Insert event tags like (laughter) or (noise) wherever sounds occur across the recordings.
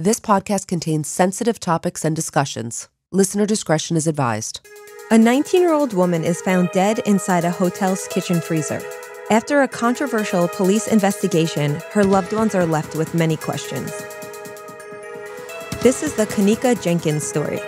This podcast contains sensitive topics and discussions. Listener discretion is advised. A 19 year old woman is found dead inside a hotel's kitchen freezer. After a controversial police investigation, her loved ones are left with many questions. This is the Kenneka Jenkins story.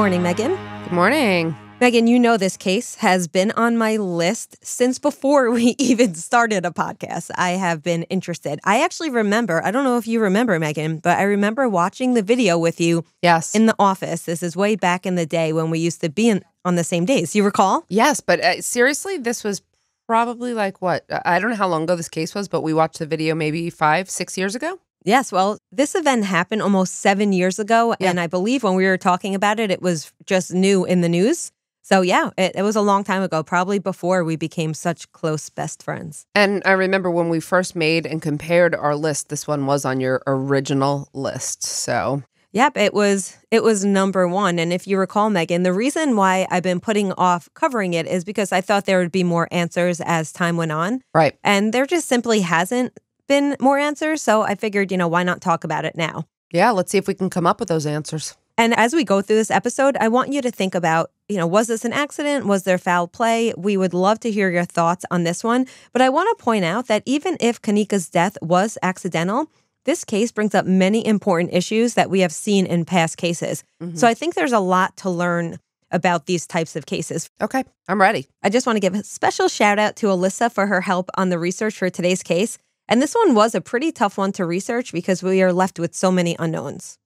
Morning, Meghan. Good morning. Meghan, you know this case has been on my list since before we (laughs) even started a podcast. I have been interested. I actually remember, I don't know if you remember, Meghan, but I remember watching the video with you Yes. in the office. This is way back in the day when we used to be in, on the same days. You recall? yes, but uh, seriously, this was probably like what? I don't know how long ago this case was, but we watched the video maybe five, six years ago. Yes. Well, this event happened almost seven years ago. Yeah. And I believe when we were talking about it, it was just new in the news. So, yeah, it, it was a long time ago, probably before we became such close best friends. And I remember when we first made and compared our list, this one was on your original list. So, Yep, it was it was number one. And if you recall, Meghan, the reason why I've been putting off covering it is because I thought there would be more answers as time went on. right. And there just simply hasn't been more answers. So I figured, you know, why not talk about it now? Yeah, let's see if we can come up with those answers. And as we go through this episode, I want you to think about, you know, was this an accident? Was there foul play? We would love to hear your thoughts on this one. But I want to point out that even if Kenneka's death was accidental, this case brings up many important issues that we have seen in past cases. Mm-hmm. So I think there's a lot to learn about these types of cases. Okay, I'm ready. I just want to give a special shout out to Alyssa for her help on the research for today's case. And this one was a pretty tough one to research because we are left with so many unknowns.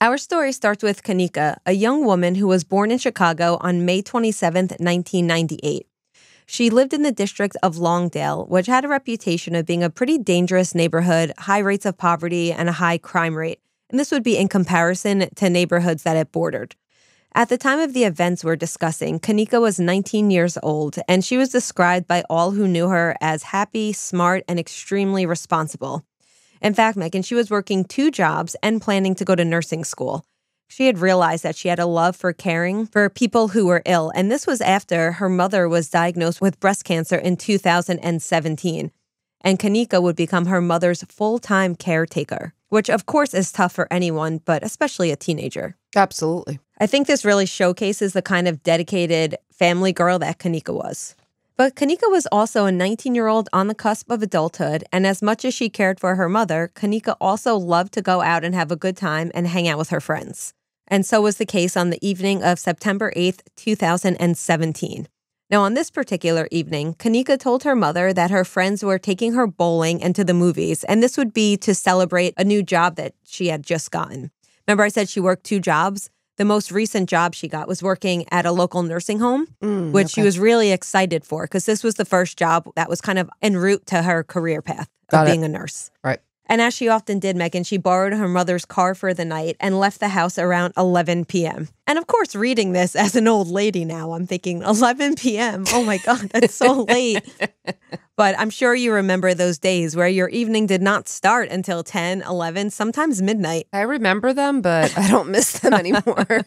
Our story starts with Kenneka, a young woman who was born in Chicago on May 27, 1998. She lived in the district of Lawndale, which had a reputation of being a pretty dangerous neighborhood, high rates of poverty, and a high crime rate. And this would be in comparison to neighborhoods that it bordered. At the time of the events we're discussing, Kenneka was 19 years old, and she was described by all who knew her as happy, smart, and extremely responsible. In fact, Meghan, she was working two jobs and planning to go to nursing school. She had realized that she had a love for caring for people who were ill, and this was after her mother was diagnosed with breast cancer in 2017. And Kenneka would become her mother's full time caretaker, which of course is tough for anyone, but especially a teenager. Absolutely. I think this really showcases the kind of dedicated family girl that Kenneka was. But Kenneka was also a 19 year old on the cusp of adulthood, and as much as she cared for her mother, Kenneka also loved to go out and have a good time and hang out with her friends. And so was the case on the evening of September 8th, 2017. Now, on this particular evening, Kenneka told her mother that her friends were taking her bowling and to the movies, and this would be to celebrate a new job that she had just gotten. Remember, I said she worked two jobs? The most recent job she got was working at a local nursing home, Mm, which she was really excited for because this was the first job that was kind of en route to her career path Got of it. being a nurse. Right. And as she often did, Meghan, she borrowed her mother's car for the night and left the house around 11 p.m. And of course, reading this as an old lady now, I'm thinking 11 p.m. Oh my God, that's so (laughs) late. But I'm sure you remember those days where your evening did not start until 10, 11, sometimes midnight. I remember them, but I don't miss them (laughs) anymore.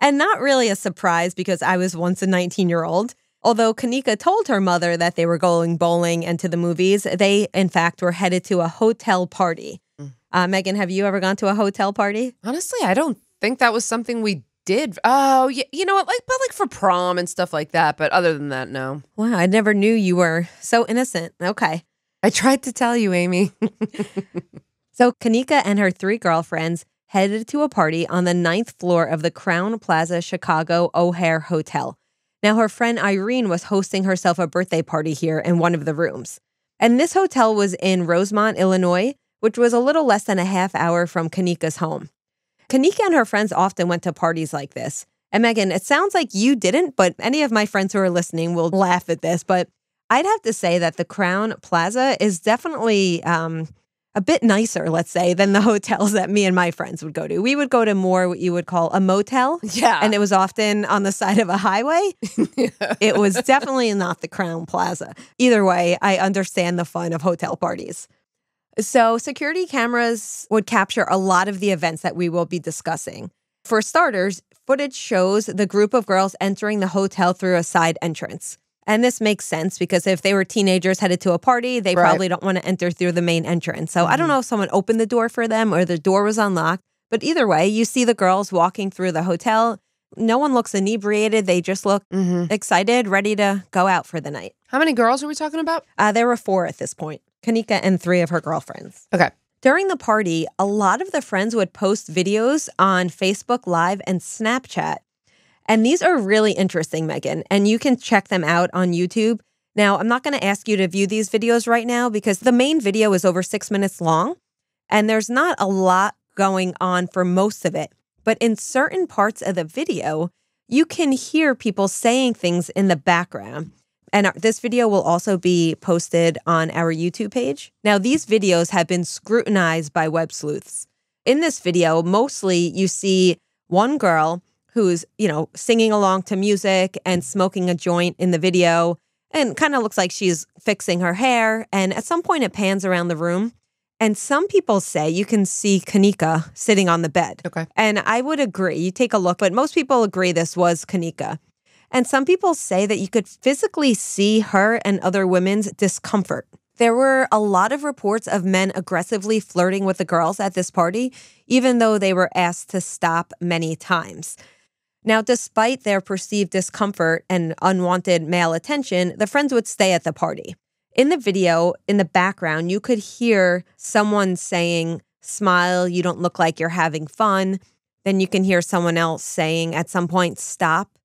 And not really a surprise because I was once a 19 year old. Although Kenneka told her mother that they were going bowling and to the movies, they in fact were headed to a hotel party. Uh, Meghan, have you ever gone to a hotel party? Honestly, I don't think that was something we did. Oh, yeah, you know what? Like, but like for prom and stuff like that. But other than that, no. Wow, I never knew you were so innocent. Okay. I tried to tell you, Amy. (laughs) So Kenneka and her three girlfriends headed to a party on the ninth floor of the Crowne Plaza Chicago O'Hare Hotel. Now, her friend Irene was hosting herself a birthday party here in one of the rooms. And this hotel was in Rosemont, Illinois, which was a little less than a half hour from Kenneka's home. Kenneka and her friends often went to parties like this. And Meghan, it sounds like you didn't, but any of my friends who are listening will laugh at this. But I'd have to say that the Crowne Plaza is definitely um, a bit nicer, let's say, than the (laughs) hotels that me and my friends would go to. We would go to more what you would call a motel. Yeah. And it was often on the side of a highway. (laughs) It was definitely not the Crowne Plaza. Either way, I understand the fun of hotel parties. So, security cameras would capture a lot of the events that we will be discussing. For starters, footage shows the group of girls entering the hotel through a side entrance. And this makes sense because if they were teenagers headed to a party, they Right. probably don't want to enter through the main entrance. So I don't know if someone opened the door for them or the door was unlocked. But either way, you see the girls walking through the hotel. No one looks inebriated. They just look hmm excited, ready to go out for the night. How many girls are we talking about? Uh, there were four at this point Kenneka and three of her girlfriends. Okay. During the party, a lot of the friends would post videos on Facebook Live and Snapchat. And these are really interesting, Meghan, and you can check them out on YouTube. Now, I'm not going to ask you to view these videos right now because the main video is over six minutes long and there's not a lot going on for most of it. But in certain parts of the video, you can hear people saying things in the background. And this video will also be posted on our YouTube page. Now, these videos have been scrutinized by web sleuths. In this video, mostly you see one girl who's, you know, singing along to music and smoking a joint in the video and kind of looks like she's fixing her hair. And at some point, it pans around the room. And some people say you can see Kenneka sitting on the bed. Okay. And I would agree. You take a look, but most people agree this was Kenneka. And some people say that you could physically see her and other women's discomfort. There were a lot of reports of men aggressively flirting with the girls at this party, even though they were asked to stop many times. Now, despite their perceived discomfort and unwanted male attention, the friends would stay at the party. In the video, in the background, you could hear someone saying, Smile, you don't look like you're having fun. Then you can hear someone else saying at some point, Stop.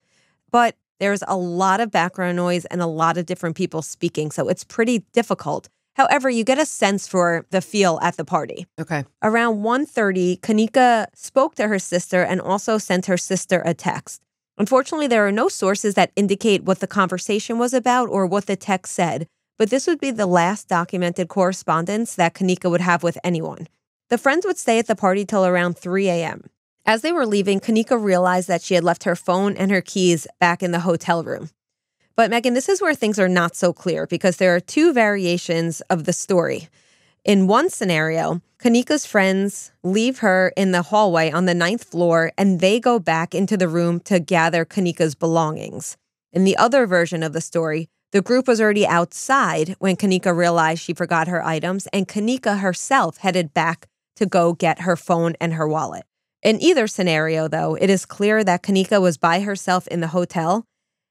But there's a lot of background noise and a lot of different people speaking, so it's pretty difficult. However, you get a sense for the feel at the party. Okay. Around 1:30, Kenneka spoke to her sister and also sent her sister a text. Unfortunately, there are no sources that indicate what the conversation was about or what the text said, but this would be the last documented correspondence that Kenneka would have with anyone. The friends would stay at the party till around 3 a.m. As they were leaving, Kenneka realized that she had left her phone and her keys back in the hotel room. But Meghan, this is where things are not so clear because there are two variations of the story. In one scenario, Kenneka's friends leave her in the hallway on the ninth floor and they go back into the room to gather Kenneka's belongings. In the other version of the story, the group was already outside when Kenneka realized she forgot her items, and Kenneka herself headed back to go get her phone and her wallet. In either scenario, though, it is clear that Kenneka was by herself in the hotel,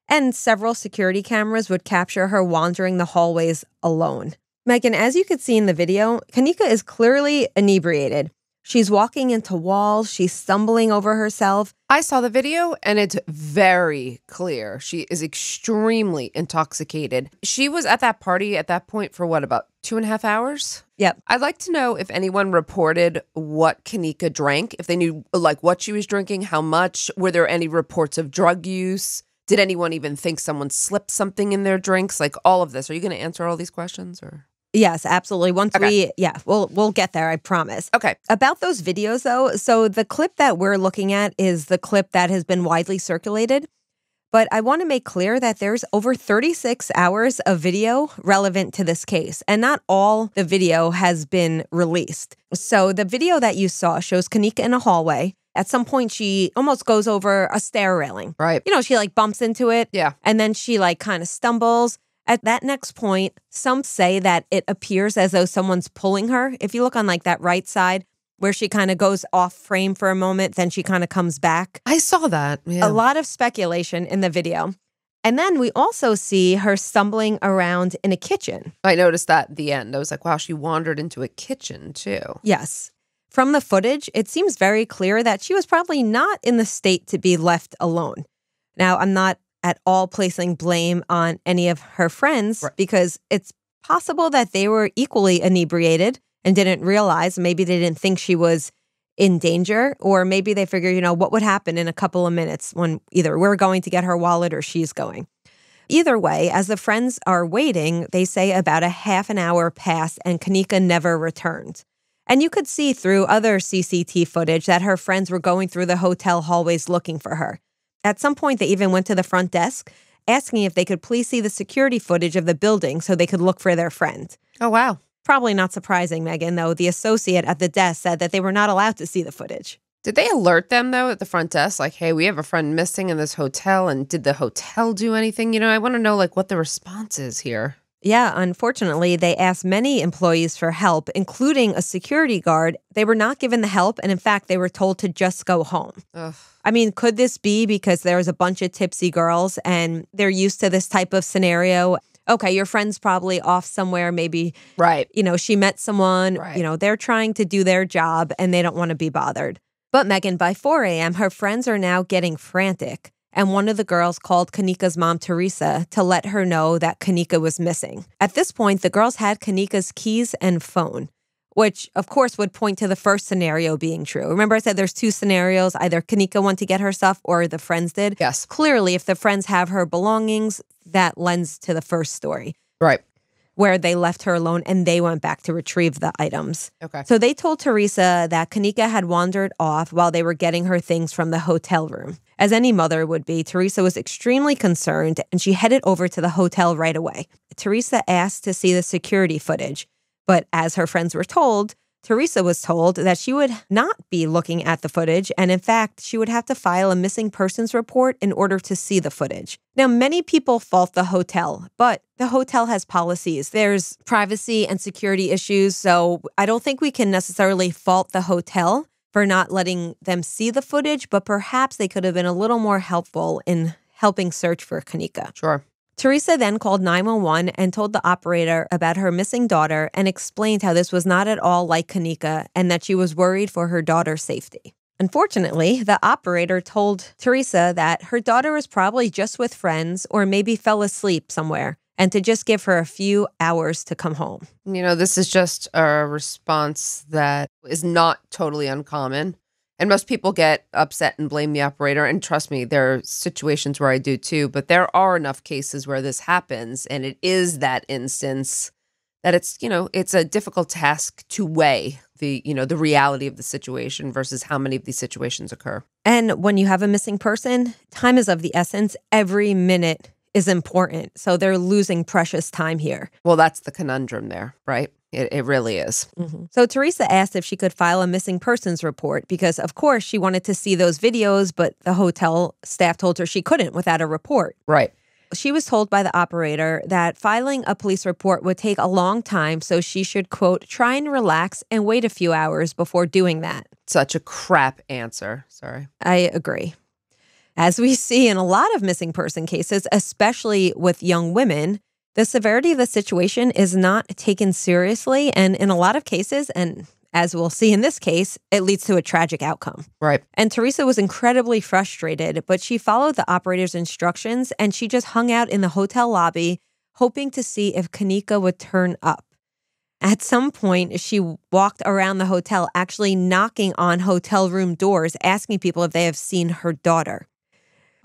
and several security cameras would capture her wandering the hallways alone. Meghan, as you could see in the video, Kenneka is clearly inebriated. She's walking into walls, she's stumbling over herself. I saw the video and it's very clear. She is extremely intoxicated. She was at that party at that point for what, about two and a half hours? Yep. I'd like to know if anyone reported what Kenneka drank, if they knew like what she was drinking, how much. Were there any reports of drug use? Did anyone even think someone slipped something in their drinks? Like all of this. Are you going to answer all these questions or? Yes, absolutely. Once Okay. we yeah, we'll we'll get there, I promise. Okay. About those videos though, so the clip that we're looking at is the clip that has been widely circulated. But I want to make clear that there's over 36 hours of video relevant to this case, and not all the video has been released. So the video that you saw shows Kenneka in a hallway. At some point, she almost goes over a stair railing. Right. You know, she like bumps into it. Yeah. And then she like kind of stumbles. At that next point, some say that it appears as though someone's pulling her. If you look on like that right side where she kind of goes off frame for a moment, then she kind of comes back. I saw that. Yeah. A lot of speculation in the video. And then we also see her stumbling around in a kitchen. I noticed that at the end. I was like, wow, she wandered into a kitchen too. Yes. From the footage, it seems very clear that she was probably not in the state to be left alone. Now, I'm not at all placing blame on any of her friends Right. because it's possible that they were equally inebriated and didn't realize, maybe they didn't think she was in danger, or maybe they figured, you know, what would happen in a couple of minutes when either we're going to get her wallet or she's going. Either way, as the friends are waiting, they say about a half an hour passed and Kenneka never returned. And you could see through other CCT footage that her friends were going through the hotel hallways looking for her. At some point, they even went to the front desk asking if they could please see the security footage of the building so they could look for their friend. Oh, wow. Probably not surprising, Meghan, though the associate at the desk said that they were not allowed to see the footage. Did they alert them though at the front desk? Like, hey, we have a friend missing in this hotel. And did the hotel do anything? You know, I want to know like what the response is here. Yeah, unfortunately, they asked many employees for help, including a security guard. They were not given the help, and in fact, they were told to just go home. Ugh. I mean, could this be because there's a bunch of tipsy girls and they're used to this type of scenario? Okay, your friend's probably off somewhere. Maybe, Right. you know, she met someone, Right. you know, they're trying to do their job and they don't want to be bothered. But Meghan, by 4 a.m., her friends are now getting frantic. And one of the girls called Kenneka's mom, Teresa, to let her know that Kenneka was missing. At this point, the girls had Kenneka's keys and phone, which of course would point to the first scenario being true. Remember, I said there's two scenarios either Kenneka went to get her stuff or the friends did. Yes. Clearly, if the friends have her belongings, that lends to the first story Right. Where they left her alone and they went back to retrieve the items. Okay. So they told Teresa that Kenneka had wandered off while they were getting her things from the hotel room. As any mother would be, Teresa was extremely concerned and she headed over to the hotel right away. Teresa asked to see the security footage, but as her friends were told, Teresa was told that she would not be looking at the footage, and in fact, she would have to file a missing persons report in order to see the footage. Now, many people fault the hotel, but the hotel has policies. There's privacy and security issues, so I don't think we can necessarily fault the hotel for not letting them see the footage, but perhaps they could have been a little more helpful in helping search for Kenneka. Sure. Teresa then called 911 and told the operator about her missing daughter and explained how this was not at all like Kenneka and that she was worried for her daughter's safety. Unfortunately, the operator told Teresa that her daughter was probably just with friends or maybe fell asleep somewhere and to just give her a few hours to come home. You know, this is just a response that is not totally uncommon. And most people get upset and blame the operator. And trust me, there are situations where I do too, but there are enough cases where this happens. And it is that instance that it's, you know, it's a difficult task to weigh the, you know, the reality of the situation versus how many of these situations occur. And when you have a missing person, time is of the essence. Every minute is important. So they're losing precious time here. Well, that's the conundrum there, right? It, it really is. Mm-hmm. So Teresa asked if she could file a missing persons report because, of course, she wanted to see those videos, but the hotel staff told her she couldn't without a report. Right. She was told by the operator that filing a police report would take a long time, so she should, quote, try and relax and wait a few hours before doing that. Such a crap answer. Sorry. I agree. As we see in a lot of missing person cases, especially with young women, the severity of the situation is not taken seriously. And in a lot of cases, and as we'll see in this case, it leads to a tragic outcome. Right. And Teresa was incredibly frustrated, but she followed the operator's instructions and she just hung out in the hotel lobby, hoping to see if Kenneka would turn up. At some point, she walked around the hotel, actually knocking on hotel room doors, asking people if they have seen her daughter.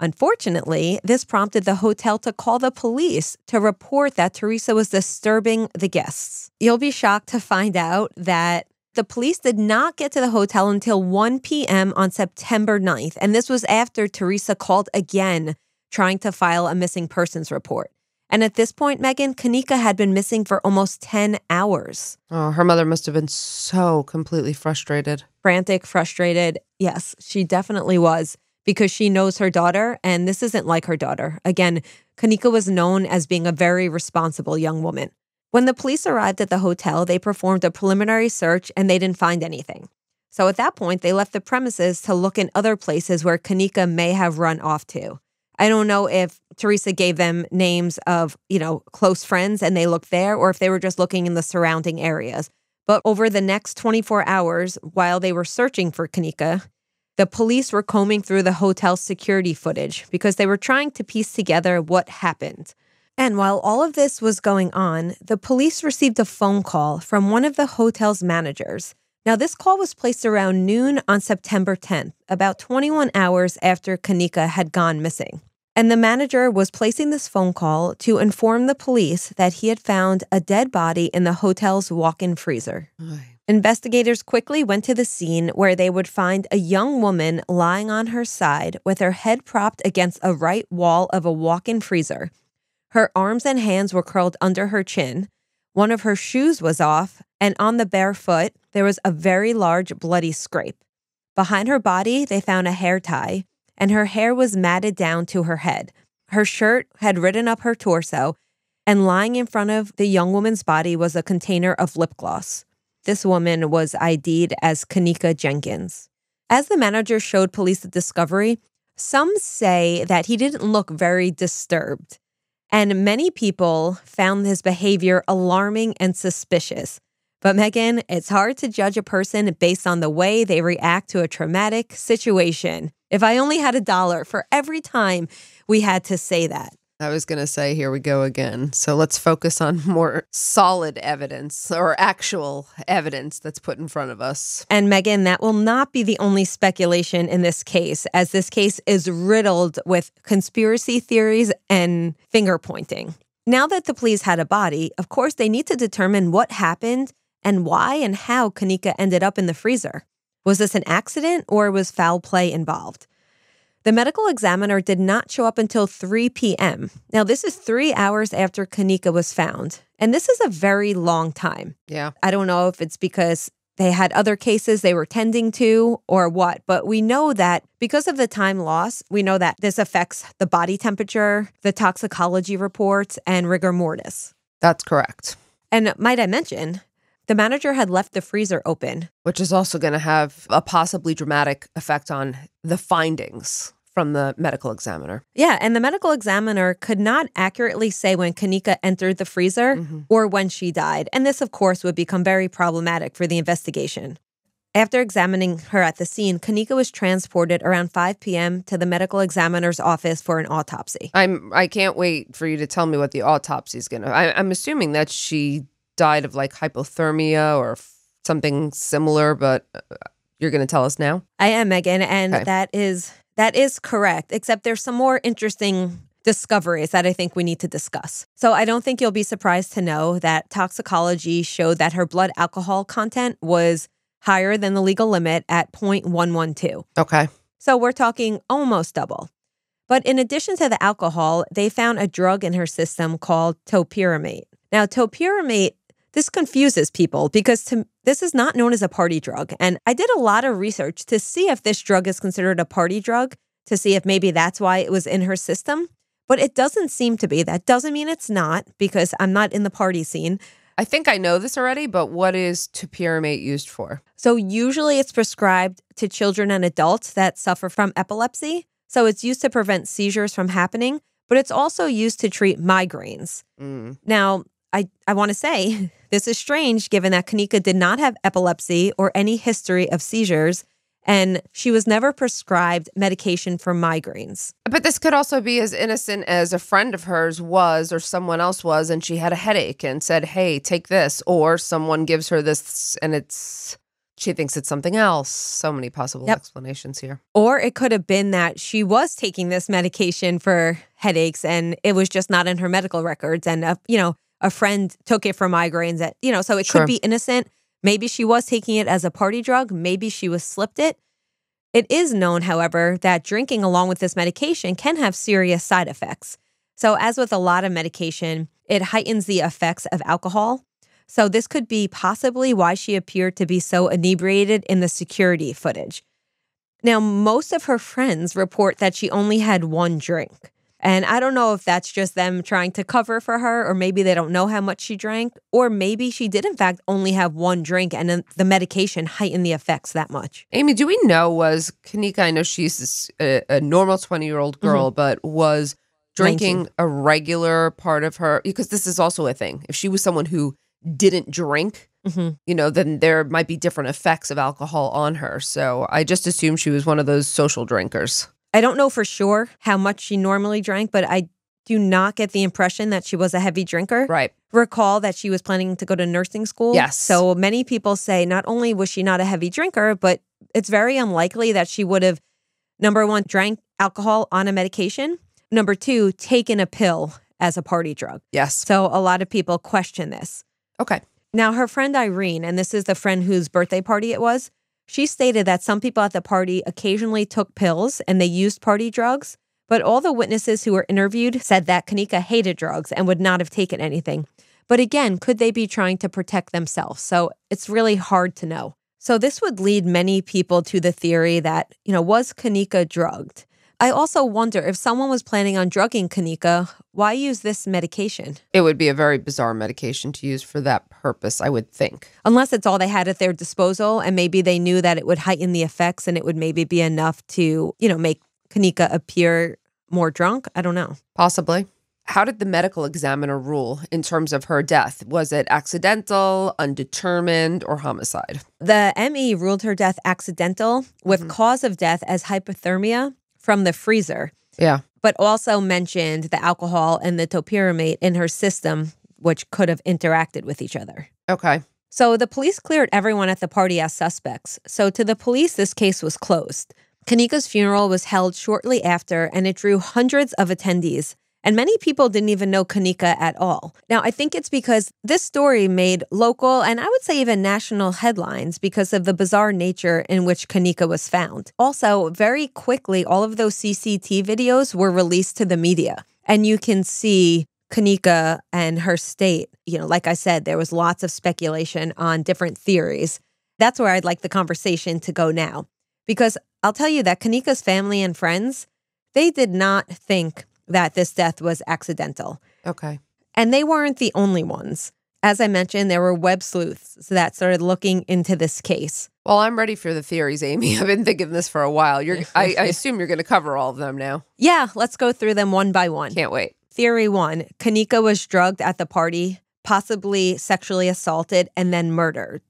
Unfortunately, this prompted the hotel to call the police to report that Teresa was disturbing the guests. You'll be shocked to find out that the police did not get to the hotel until 1 p.m. on September 9th, and this was after Teresa called again trying to file a missing persons report. And at this point, Meghan, Kenneka had been missing for almost 10 hours. Oh, her mother must have been so completely frustrated. Frantic, frustrated. Yes, she definitely was because she knows her daughter, and this isn't like her daughter. Again, Kenneka was known as being a very responsible young woman. When the police arrived at the hotel, they performed a preliminary search and they didn't find anything. So at that point, they left the premises to look in other places where Kenneka may have run off to. I don't know if Teresa gave them names of, you know, close friends and they looked there or if they were just looking in the surrounding areas. But over the next 24 hours, while they were searching for Kenneka, the police were combing through the hotel's security footage because they were trying to piece together what happened. And while all of this was going on, the police received a phone call from one of the hotel's managers. Now, this call was placed around noon on September 10th, about 21 hours after Kenneka had gone missing. And the manager was placing this phone call to inform the police that he had found a dead body in the hotel's walk in freezer. Investigators quickly went to the scene where they would find a young woman lying on her side with her head propped against a right wall of a walk in freezer. Her arms and hands were curled under her chin. One of her shoes was off, and on the bare foot, there was a very large bloody scrape. Behind her body, they found a hair tie, and her hair was matted down to her head. Her shirt had ridden up her torso, and lying in front of the young woman's body was a container of lip gloss. This woman was ID'd as Kenneka Jenkins. As the manager showed police the discovery, some say that he didn't look very disturbed. And many people found his behavior alarming and suspicious. But Meghan, it's hard to judge a person based on the way they react to a traumatic situation. If I only had a dollar for every time we had to say that. I was going to say, here we go again. So let's focus on (laughs) more solid evidence or actual evidence that's put in front of us. And Meghan, that will not be the only speculation in this case, as this case is riddled with conspiracy theories and finger pointing. Now that the police had a body, of course, they need to determine what happened and why and how Kenneka ended up in the freezer. Was this an accident or was foul play involved? The medical examiner did not show up until 3 p.m. Now, this is three hours after Kenneka was found, and this is a very long time. Yeah. I don't know if it's because they had other cases they were tending to or what, but we know that because of the time loss, we know that this affects the body temperature, the toxicology reports, and rigor mortis. That's correct. And might I mention, the manager had left the freezer open. Which is also going to have a possibly dramatic effect on the findings from the medical examiner. Yeah, and the medical examiner could not accurately say when Kenneka entered the freezer Mhm. or when she died. And this, of course, would become very problematic for the investigation. After examining her at the scene, Kenneka was transported around 5 p.m. to the medical examiner's office for an autopsy. I'm I can't wait for you to tell me what the autopsy is going to. I'm assuming that she died of like hypothermia or f- something similar, but uh, you're going to tell us now. I am Meghan, and Okay. that is that is correct. Except there's some more interesting discoveries that I think we need to discuss. So I don't think you'll be surprised to know that toxicology showed that her blood alcohol content was higher than the legal limit at 0.112. Okay. So we're talking almost double. But in addition to the alcohol, they found a drug in her system called topiramate. Now, topiramate, this confuses people because to, this is not known as a party drug. And I did a lot of research to see if this drug is considered a party drug, to see if maybe that's why it was in her system. But it doesn't seem to be. That doesn't mean it's not because I'm not in the party scene. I think I know this already, but what is topiramate used for? So usually it's prescribed to children and adults that suffer from epilepsy. So it's used to prevent seizures from happening, but it's also used to treat migraines. Mm. Now, I, I want to say (laughs) this is strange given that Kenneka did not have epilepsy or any history of seizures, and she was never prescribed medication for migraines. But this could also be as innocent as a friend of hers was or someone else was, and she had a headache and said, Hey, take this. Or someone gives her this and it's, she thinks it's something else. So many possible Yep. explanations here. Or it could have been that she was taking this medication for headaches and it was just not in her medical records. And, uh, you know, a friend took it for migraines. That, you know, so it Sure. could be innocent. Maybe she was taking it as a party drug. Maybe she was slipped it. It is known, however, that drinking along with this medication can have serious side effects. So, as with a lot of medication, it heightens the effects of alcohol. So, this could be possibly why she appeared to be so inebriated in the security footage. Now, most of her friends report that she only had one drink. And I don't know if that's just them trying to cover for her, or maybe they don't know how much she drank, or maybe she did, in fact, only have one drink and then the medication heightened the effects that much. Amy, do we know was Kenneka? I know she's a, a normal 20 year old girl, but was drinking a regular part of her because this is also a thing. If she was someone who didn't drink, Mhm. you know, then there might be different effects of alcohol on her. So I just assumed she was one of those social drinkers. I don't know for sure how much she normally drank, but I do not get the impression that she was a heavy drinker. Right. Recall that she was planning to go to nursing school. Yes. So many people say not only was she not a heavy drinker, but it's very unlikely that she would have, number one, drank alcohol on a medication. Number two, taken a pill as a party drug. Yes. So a lot of people question this. Okay. Now, her friend Irene, and this is the friend whose birthday party it was, she stated that some people at the party occasionally took pills and they used party drugs, but all the witnesses who were interviewed said that Kenneka hated drugs and would not have taken anything. But again, could they be trying to protect themselves? So it's really hard to know. So this would lead many people to the theory that, you know, was Kenneka drugged? I also wonder if someone was planning on drugging Kenneka, why use this medication? It would be a very bizarre medication to use for that purpose, I would think. Unless it's all they had at their disposal and maybe they knew that it would heighten the effects and it would maybe be enough to, you know, make Kenneka appear more drunk. I don't know. Possibly. How did the medical examiner rule in terms of her death? Was it accidental, undetermined, or homicide? The ME ruled her death accidental with mm-hmm. cause of death as hypothermia from the freezer, Yeah. but also mentioned the alcohol and the topiramate in her system, which could have interacted with each other. Okay. So the police cleared everyone at the party as suspects. So to the police, this case was closed. Kenneka's funeral was held shortly after, and it drew hundreds of attendees. And many people didn't even know Kenneka at all. Now, I think it's because this story made local and I would say even national headlines because of the bizarre nature in which Kenneka was found. Also, very quickly, all of those CCT videos were released to the media, and you can see Kenneka and her state. You know, like I said, there was lots of speculation on different theories. That's where I'd like the conversation to go now. Because I'll tell you that Kenneka's family and friends, they did not think that this death was accidental. Okay. And they weren't the only ones. As I mentioned, there were web sleuths that started looking into this case. Well, I'm ready for the theories, Amy. (laughs) I've been thinking this for a while. You're I, I (laughs) assume you're gonna cover all of them now. Yeah, let's go through them one by one. Can't wait. Theory one Kenneka was drugged at the party, possibly sexually assaulted, and then murdered.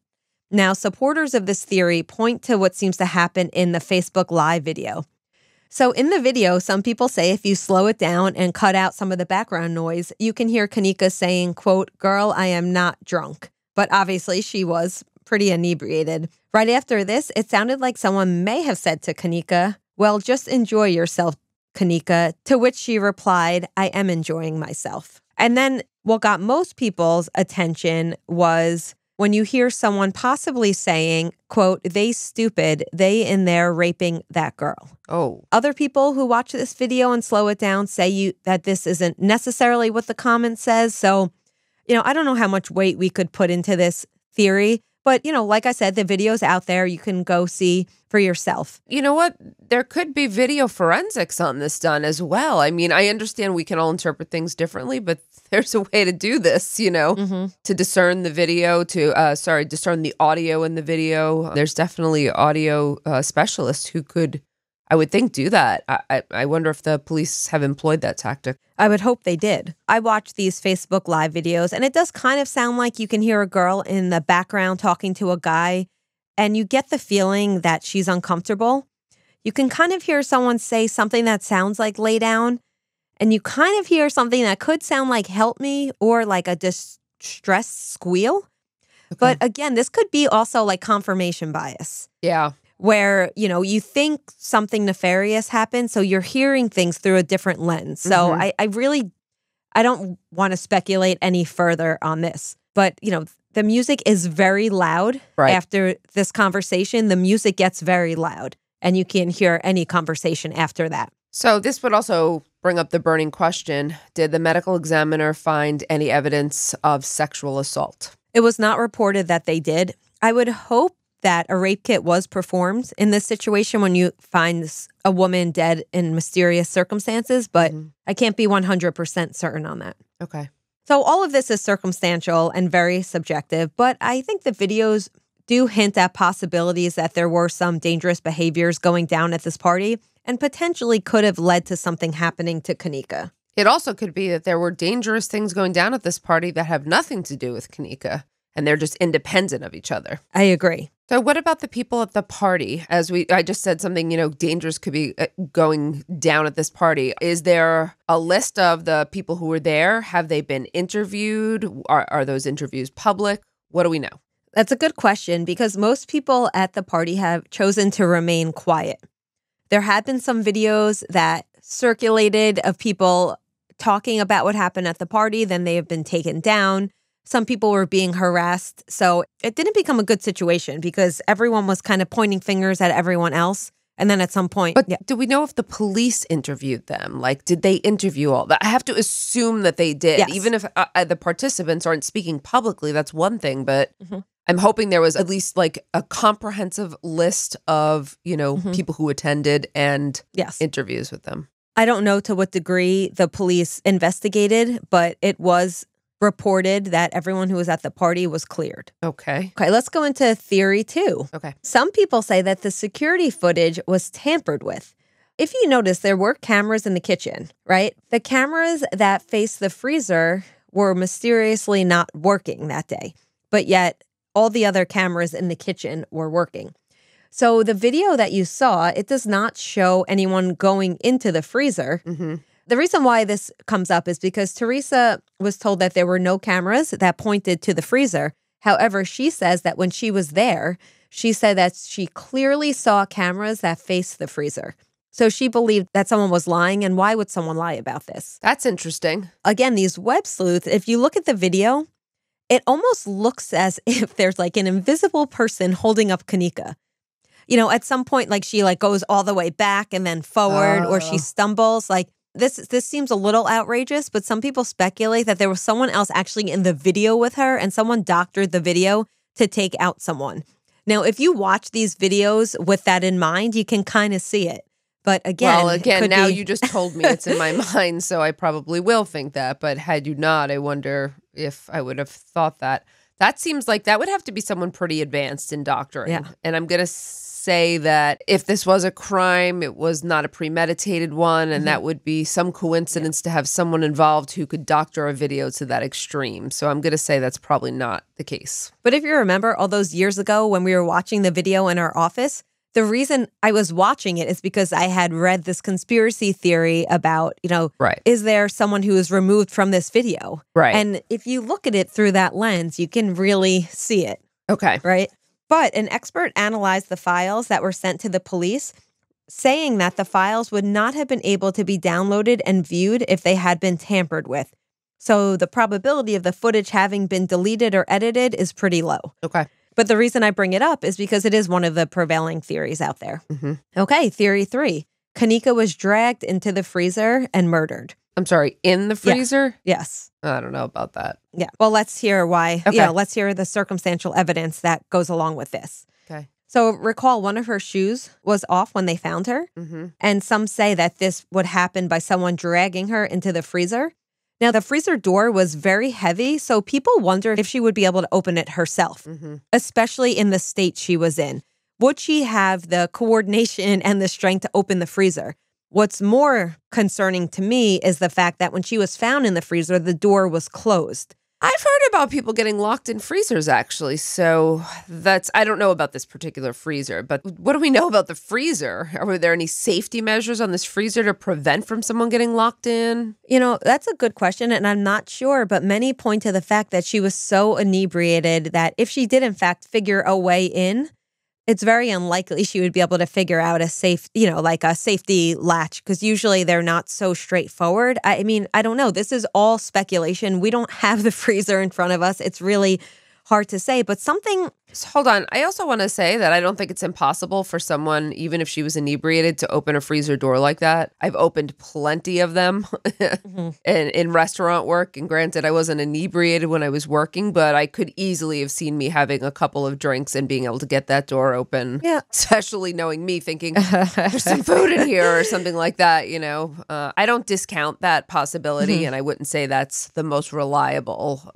Now, supporters of this theory point to what seems to happen in the Facebook Live video. So, in the video, some people say if you slow it down and cut out some of the background noise, you can hear Kenneka saying, quote, Girl, I am not drunk. But obviously, she was pretty inebriated. Right after this, it sounded like someone may have said to Kenneka, Well, just enjoy yourself, Kenneka, to which she replied, I am enjoying myself. And then what got most people's attention was when you hear someone possibly saying, quote, they stupid, they in there raping that girl. Oh, Other people who watch this video and slow it down say you that this isn't necessarily what the comment says. So, you know, I don't know how much weight we could put into this theory, but you know, like I said, the video's out there. You can go see for yourself. you know what? There could be video forensics on this done as well. I mean, I understand we can all interpret things differently, but there's a way to do this, you know, Mm-hmm. to discern the video, to, uh, sorry, discern the audio in the video. There's definitely audio uh, specialists who could, I would think, do that. I, I, I wonder if the police have employed that tactic. I would hope they did. I watched these Facebook Live videos, and it does kind of sound like you can hear a girl in the background talking to a guy, and you get the feeling that she's uncomfortable. You can kind of hear someone say something that sounds like lay down, and you kind of hear something that could sound like help me or like a distressed squeal. But again, this could be also like confirmation bias Yeah. where you know you think something nefarious happened so you're hearing things through a different lens so Mhm. I, I really i don't want to speculate any further on this but you know the music is very loud Right. after this conversation the music gets very loud and you can't hear any conversation after that So this would also bring up the burning question Did the medical examiner find any evidence of sexual assault? it was not reported that they did i would hope that a rape kit was performed in this situation when you find a woman dead in mysterious circumstances but Mhm. I can't be 100% certain on that. Okay. So, all of this is circumstantial and very subjective, but I think the videos do hint at possibilities that there were some dangerous behaviors going down at this party and potentially could have led to something happening to Kenneka. It also could be that there were dangerous things going down at this party that have nothing to do with Kenneka and they're just independent of each other. I agree. So what about the people at the party? As we I just said something, you know, dangerous could be uh, going down at this party. Is there a list of the people who were there? Have they been interviewed? Are are those interviews public? What do we know? That's a good question because most people at the party have chosen to remain quiet. There have been some videos that circulated of people talking about what happened at the party. Then they have been taken down. Some people were being harassed. So it didn't become a good situation because everyone was kind of pointing fingers at everyone else. And then at some point, But yeah, do we know if the police interviewed them? Like, did they interview all that? I have to assume that they did. Yes. Even if uh, uh, the participants aren't speaking publicly, that's one thing. But Mhm. I'm hoping there was at least like a comprehensive list of, you know, Mhm. people who attended and yes. interviews with them. I don't know to what degree the police investigated, but it was reported that everyone who was at the party was cleared. Okay. Okay, let's go into theory two. Okay. Some people say that the security footage was tampered with. If you notice, there were cameras in the kitchen, right? The cameras that face the freezer were mysteriously not working that day, but yet all the other cameras in the kitchen were working. So the video that you saw, it does not show anyone going into the freezer. hmm The reason why this comes up is because Teresa was told that there were no cameras that pointed to the freezer. However, she says that when she was there, she said that she clearly saw cameras that faced the freezer. So she believed that someone was lying. And why would someone lie about this? That's interesting. Again, these web sleuths, if you look at the video, it almost looks as (laughs) if there's like an invisible person holding up Kenneka. You know, at some point, like she like goes all the way back and then forward, or Oh. she stumbles. Like this, this seems a little outrageous. But some people speculate that there was someone else actually in the video with her, and someone doctored the video to take out someone. Now, if you watch these videos with that in mind, you can kind of see it. But again, well, again, now be- you just told me it's in my (laughs) mind, so I probably will think that. But had you not, I wonder if I would have thought that. That seems like that would have to be someone pretty advanced in doctoring. Yeah. And I'm going to say that if this was a crime, it was not a premeditated one. And Mm-hmm. that would be some coincidence to have someone involved who could doctor a video to that extreme. So I'm going to say that's probably not the case. But if you remember all those years ago when we were watching the video in our office, the reason I was watching it is because I had read this conspiracy theory about, you know, Right. is there someone who is removed from this video? Right. And if you look at it through that lens, you can really see it, okay. right? But an expert analyzed the files that were sent to the police, saying that the files would not have been able to be downloaded and viewed if they had been tampered with. So the probability of the footage having been deleted or edited is pretty low. Okay. But the reason I bring it up is because it is one of the prevailing theories out there. Mhm. Okay, theory three Kenneka was dragged into the freezer and murdered. I'm sorry, in the Yeah. freezer? Yes. I don't know about that. Yeah. Well, let's hear why. Okay. Yeah, let's hear the circumstantial evidence that goes along with this. Okay. So, recall one of her shoes was off when they found her. Mm-hmm. And some say that this would happen by someone dragging her into the freezer. Now, the freezer door was very heavy, so people wondered if she would be able to open it herself. Mm-hmm. especially in the state she was in. Would she have the coordination and the strength to open the freezer? What's more concerning to me is the fact that when she was found in the freezer, the door was closed. I've heard about people getting locked in freezers actually. So that's I don't know about this particular freezer, but what do we know about the freezer? Are there any safety measures on this freezer to prevent from someone getting locked in? You know, that's a good question, and I'm not sure, but many point to the fact that she was so inebriated that if she did, in fact, figure a way in, it's very unlikely she would be able to figure out a safe, you know, like a safety latch, because usually they're not so straightforward. I mean, I don't know. This is all speculation. We don't (laughs) have the freezer in front of us. It's really hard to say, but something So hold on. I also want to say that I don't think it's impossible for someone, even if she was inebriated, to open a freezer door like that. I've opened plenty of them (laughs) in, in restaurant work. And granted, I wasn't inebriated when I was working, but I could easily have seen me having a couple of drinks and being able to get that door open. Yeah. (laughs) Especially knowing me thinking, there's some food in here or something like that, you know. Uh, I don't discount that possibility, and I wouldn't say that's the most reliable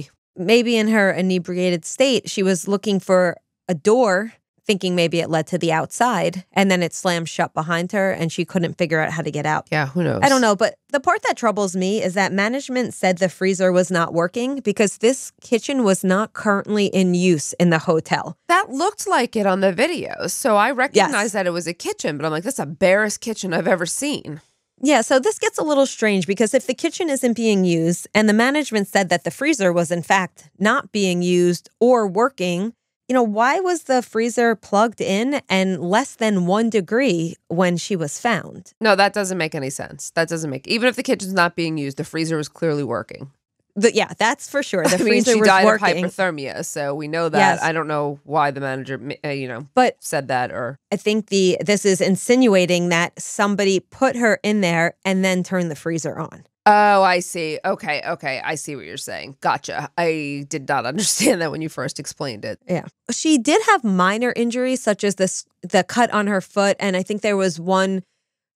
Yeah. Maybe in her inebriated state, she was looking for a door, thinking maybe it led to the outside, and then it slammed shut behind her and she couldn't figure out how to get out. Yeah, who knows? I don't know, but the part that troubles me is that management said the freezer was not working because this kitchen was not currently in use in the hotel. That looked like it on the videos. So I recognized that it was a kitchen, but I'm like, that's the barest kitchen I've ever seen. Yeah, so this gets a little strange because if the kitchen isn't being used and the management said that the freezer was in fact not being used or working, you know, why was the freezer plugged in and less than one degree when she was found? No, that doesn't make any sense. That doesn't make even if the kitchen's not being used, the freezer was clearly working. The, yeah, that's for sure. The (laughs) I mean, freezer she was died working. of hypothermia, so we know that. Yes. I don't know why the manager, uh, you know, but said that or I think the this is insinuating that somebody put her in there and then turned the freezer on. Oh, I see. Okay, okay. I see what you're saying. Gotcha. I did not (laughs) understand that when you first explained it. Yeah. She did have minor injuries such as this the cut on her foot and I think there was one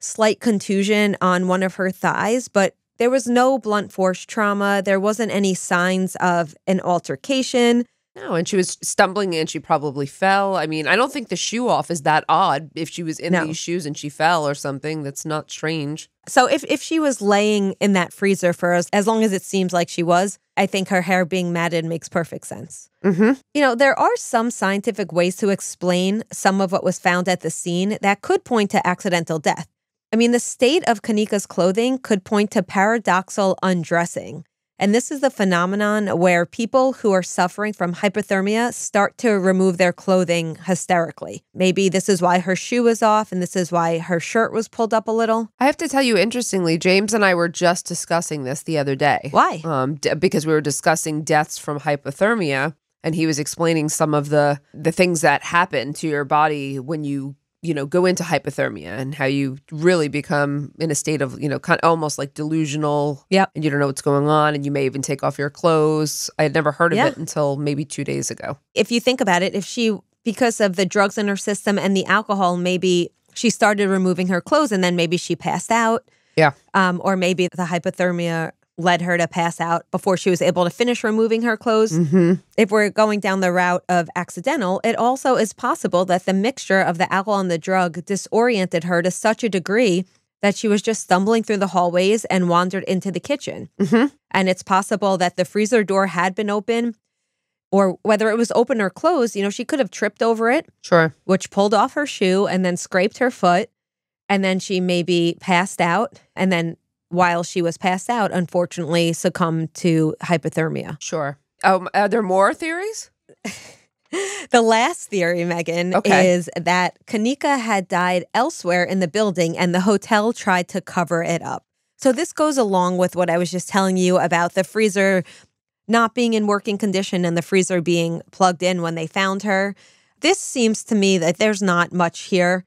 slight contusion on one of her thighs, but there was no blunt force trauma. There wasn't any signs of an altercation. No, and she was stumbling and she probably fell. I mean, I don't think the shoe off is that odd. If she was in No. these shoes and she fell or something, that's not strange. So if if she was laying in that freezer for as, as long as it seems like she was, I think her hair being matted makes perfect sense. Mm-hmm. You know, there are some scientific ways to explain some of what was found at the scene that could point to accidental death. I mean, the state of Kenneka's clothing could point to paradoxal undressing. And this is the phenomenon where people who are suffering from hypothermia start to remove their clothing hysterically. Maybe this is why her shoe was off and this is why her shirt was pulled up a little. I have to tell you, interestingly, James and I were just discussing this the other day. Why? Um, d- because we were discussing deaths from hypothermia, and he was explaining some of the the things that happen to your body when you you know go into hypothermia and how you really become in a state of you know kind of almost like delusional. Yep. And you don't know what's going on, and you may even take off your clothes. I had never heard of Yeah. it until maybe two days ago. if you think about it, if she, because of the drugs in her system and the alcohol, maybe she started removing her clothes and then maybe she passed out. Yeah. Um, or maybe the hypothermia led her to pass out before she was able to finish removing her clothes. Mm-hmm. If we're going down the route of accidental, it also is possible that the mixture of the alcohol and the drug disoriented her to such a degree that she was just stumbling through the hallways and wandered into the kitchen. Mhm. And it's possible that the freezer door had been open, or whether it was open or closed, you know, she could have tripped over it, Sure. which pulled off her shoe and then scraped her foot. And then she maybe passed out. And then while she was passed out, unfortunately succumbed to hypothermia. Sure. Um, are there more theories? (laughs) The last theory, Meghan, Okay. is that Kenneka had died elsewhere in the building and the hotel tried to cover it up. So this goes along with what I was just telling you about the freezer not being in working condition and the freezer being plugged in when they found her. This seems to me that there's not much here.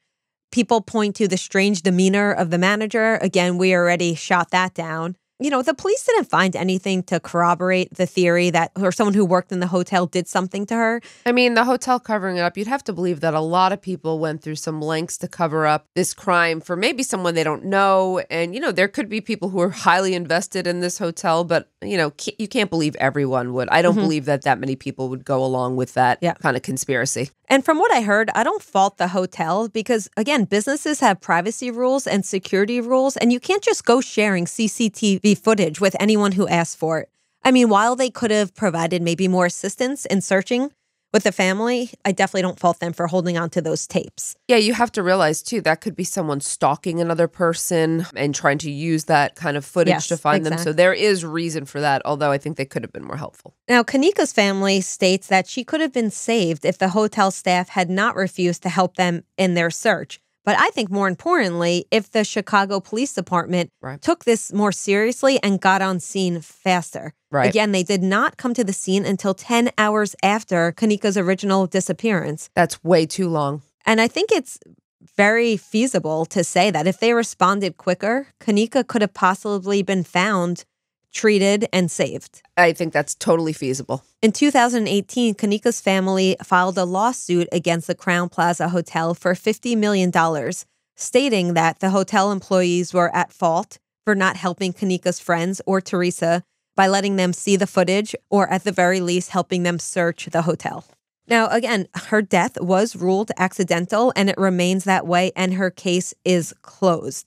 People point to the strange demeanor of the manager. Again, we already shot that down. You know, the police didn't find anything to corroborate the theory that, or someone who worked in the hotel did something to her. I mean, the hotel covering it up, you'd have to believe that a lot of people went through some lengths to cover up this crime for maybe someone they don't know. And, you know, there could be people who are highly invested in this hotel, but, you know, you can't believe everyone would. I don't Mhm. believe that that many people would go along with that Yeah. kind of conspiracy. And from what I heard, I don't fault the hotel because, again, businesses have privacy rules and security rules, and you can't just go sharing CCTV footage with anyone who asked for it. I mean, while they could have provided maybe more assistance in searching with the family, I definitely don't fault them for holding on to those tapes. Yeah, you have to realize too that could be someone stalking another person and trying to use that kind of footage Yes, to find them. So there is reason for that, although I think they could have been more helpful. Now, Kenneka's family states that she could have been saved if the hotel staff had not refused to help them in their search. But I think more importantly, if the Chicago Police Department Right. took this more seriously and got on scene faster. Right. Again, they did not come to the scene until 10 hours after Kenneka's original disappearance. That's way too long. And I think it's very feasible to say that if they responded quicker, Kenneka could have possibly been found, treated, and saved. I think that's totally feasible. In 2018, Kenneka's family filed a lawsuit against the Crowne Plaza Hotel for $50 million, stating that the hotel employees were at fault for not helping Kenneka's friends or Teresa by letting them see the footage or, at the very least, helping them search the hotel. Now, again, her death was ruled accidental and it remains that way, and her case is closed.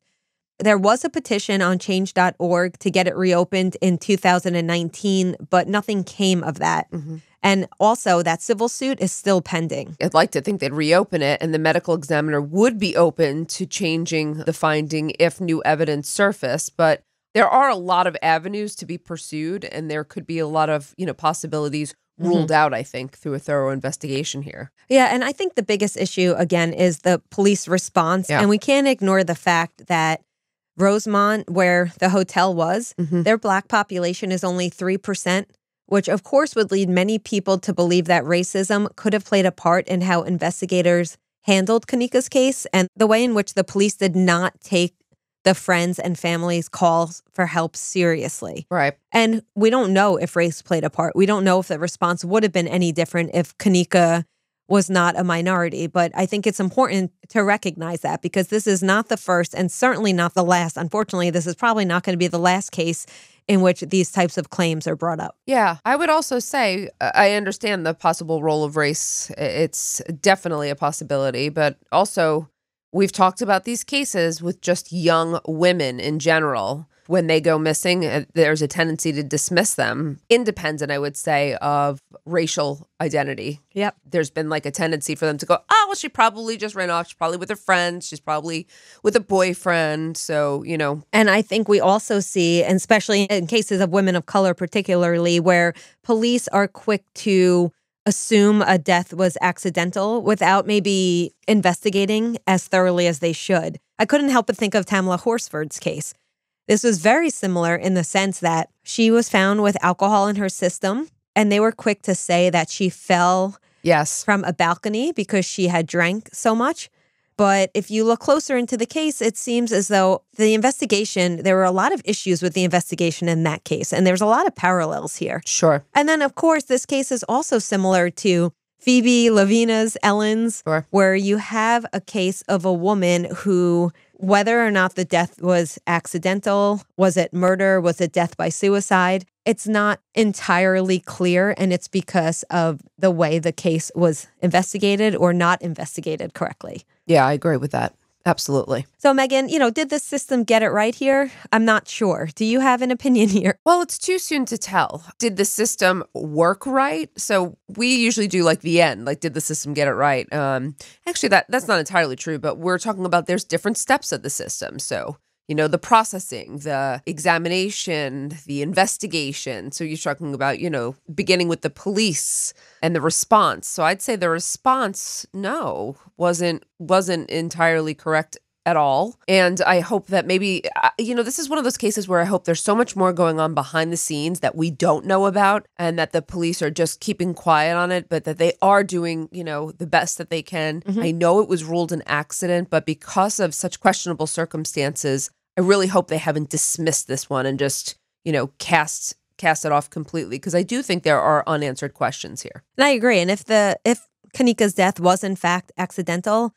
There was a petition on change.org to get it reopened in 2019, but nothing came of that. Mhm. And also, that civil suit is still pending. I'd like to think they'd reopen it and the medical examiner would be open to changing the finding if new evidence surfaced. But there are a lot of avenues to be pursued and there could be a lot of, you know, possibilities ruled out, I think, through a thorough investigation here. Yeah, and I think the biggest issue again is the police response, Yeah. and we can't ignore the fact that Rosemont, where the hotel was, Mhm. their black population is only 3%, which of course would lead many people to believe that racism could have played a part in how investigators handled Kenneka's case and the way in which the police did not take the friends and families' calls for help seriously. Right. And we don't know if race played a part. We don't know if the response would have been any different if Kenneka was not a minority. But I think it's important to recognize that because this is not the first and certainly not the last. Unfortunately, this is probably not going to be the last case in which these types of claims are brought up. Yeah, I would also say uh, I understand the possible role of race. It's definitely a possibility, but also we've talked about these cases with just young women in general. When they go missing, uh, there's a tendency to dismiss them, independent, I would say, of racial identity. Yep. There's been like a tendency for them to go, oh, well, she probably just ran off. She's probably with her friends. She's probably with a boyfriend. So, you know, And I think we also see, and especially in cases of women of color, particularly, where police are quick to assume a death was accidental without maybe investigating as thoroughly as they should. I couldn't help but think of Tamla Horsford's case. This was very similar in the sense that she was found with alcohol in her system, and they were quick to say that she fell yes. from a balcony because she had drank so much. But if you look closer into the case, it seems as though the investigation, there were a lot of issues with the investigation in that case. And there's a lot of parallels here. Sure. And then, of course, this case is also similar to Phoebe Lavina's Ellen's, Sure. where you have a case of a woman who, whether or not the death was accidental, was it murder, was it death by suicide, it's not entirely clear. And it's because of the way the case was investigated or not investigated correctly. Yeah, I agree with that. Absolutely. So, Meghan, you know, did the system get it right here? I'm not sure. Do you have an opinion (laughs) here? Well, it's too soon to tell. Did the system work right? So we usually do like the end, like did the system get it right? Um, actually, that that's not entirely true, but we're talking about there's different steps of the system. So you know the processing, the examination, the investigation. So you're talking about you know beginning with the police and the response. So I'd say the response, no, wasn't wasn't entirely correct at all. And I hope that maybe, uh, you know, this is one of those cases where I hope there's so much more going on behind the scenes that we don't know about and that the police are just keeping quiet on it, but that they are doing, you know, the best that they can. I know it was ruled an accident, but because of such questionable circumstances, I really hope they haven't dismissed this one and just, you know, cast cast it off completely because I do think there are unanswered questions here. And I agree. And if the if Kenneka's death was in fact accidental,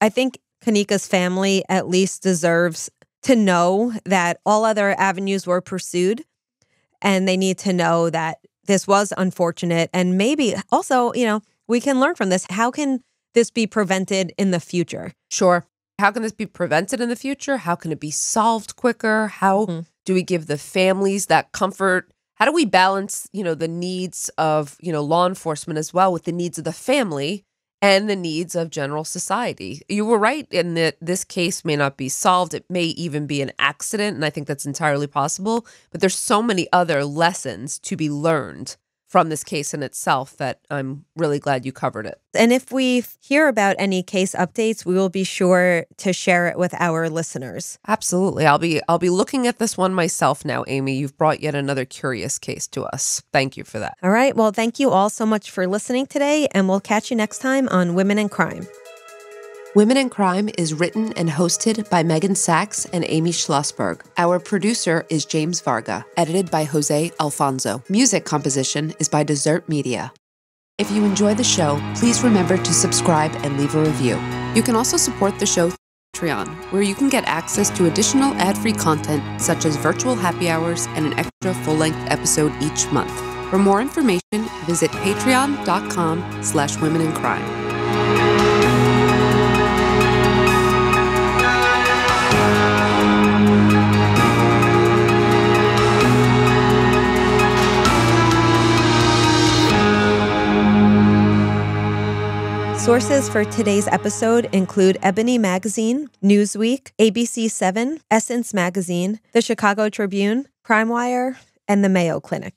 I think Kenneka's family at least deserves to know that all other avenues were pursued and they need to know that this was unfortunate and maybe also, you know, we can learn from this. How can this be prevented in the future? Sure. How can this be prevented in the future? How can it be solved quicker? How Mhm. do we give the families that comfort? How do we balance, you know, the needs of, you know, law enforcement as well with the needs of the family and the needs of general society? You were right in that this case may not be solved. It may even be an accident, and I think that's entirely possible, but there's so many other lessons to be learned from this case in itself that I'm really glad you covered it. And if we hear about any case updates, we will be sure to share it with our listeners. Absolutely. I'll be I'll be looking at this one myself now, Amy. You've brought yet another curious case to us. Thank you for that. All right. Well, thank you all so much for listening today, and we'll catch you next time on Women in Crime. Women in Crime is written and hosted by Meghan Sacks and Amy Shlosberg. Our producer is James Varga, edited by Jose Alfonzo. Music composition is by Dessert Media. If you enjoy the show, please remember to subscribe and leave a review. You can also support the show through Patreon, where you can get access to additional ad-free content such as virtual happy hours and an extra full-length episode each month. For more information, visit patreon.com slash women in crime. Sources for today's episode include Ebony Magazine, Newsweek, ABC7, Essence Magazine, the Chicago Tribune, CrimeWire, and the Mayo Clinic.